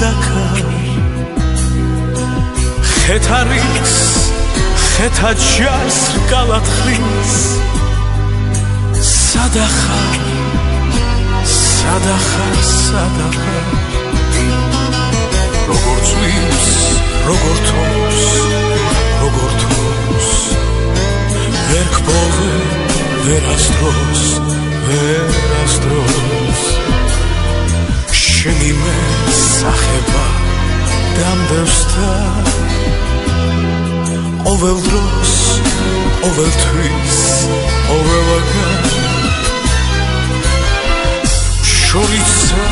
დაქა. ხეთარის ხეთა ჯარს კალათხლის სადახა სადახა სადახა. როგორ წვიმს როგორ თოვს როგორ თოვს. ვერ გბოლე ვერასდროს ვერასდროს დამდევსთა ყოველ დროს ყოველთვის ყოველაგან შორისა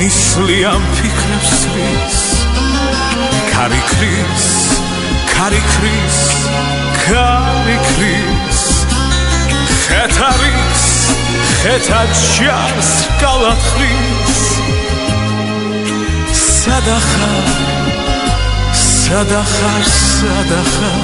ნისლი ამ ფიქრებს რის ქარი ქრის ქარი ქრის ქარი ქრის. ხეთარის ხეთა ჯარს صدخر صدخر صدخر